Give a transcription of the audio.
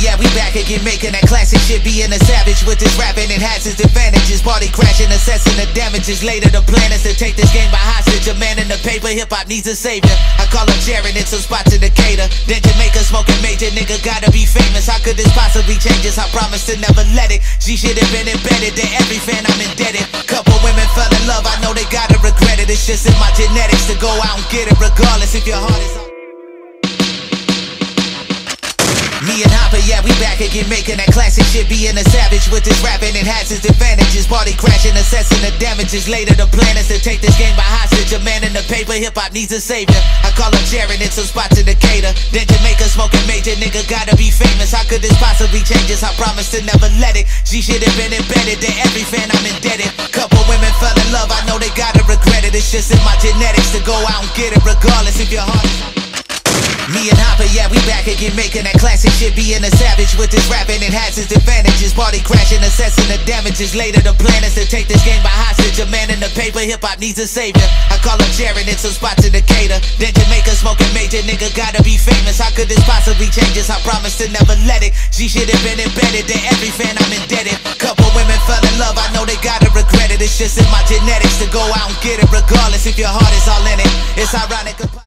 yeah, we back again, making that classic shit. Being a savage with this rapping, it has its advantages. Party crashing, assessing the damages. Later, the plan is to take this game by hostage. A man in the paper, hip hop needs a savior. I call him Jaron, it's some spots in Decatur. Then Jamaica smoking major, nigga gotta be famous. How could this possibly change us? I promise to never let it. G shit have been embedded to every fan, I'm indebted. Couple women fell in love, I know they gotta regret it. It's just in my genetics to go out and get it, regardless if your heart is. Me and Hoppa, yeah, we back again, making that classic shit. Being a savage with this rapping, it has its advantages. Party crashing, assessing the damages. Later, the plan is to take this game by hostage. A man in the paper, hip hop needs a savior. I call him Jaron, it's some spots in Decatur. Then Jamaica smoking major, nigga gotta be famous. How could this possibly change us? I promise to never let it. G shit have been embedded to every fan, I'm indebted. Couple women fell in love, I know they gotta regret it. It's just in my genetics to go out and get it, regardless if your heart. Me and Hoppa, yeah, we back again, making that classic shit. Being a savage with this rapping, it has its advantages. Party crashing, assessing the damages. Later, the plan is to take this game by hostage. A man in the paper, hip hop needs a savior. I call him Jaron, it's some spots in Decatur. Then Jamaica smoking major, nigga gotta be famous. How could this possibly change us? I promise to never let it. G shit have been embedded to every fan, I'm indebted. Couple women fell in love, I know they gotta regret it. It's just in my genetics to go out and get it, regardless if your heart is all in it. It's ironic.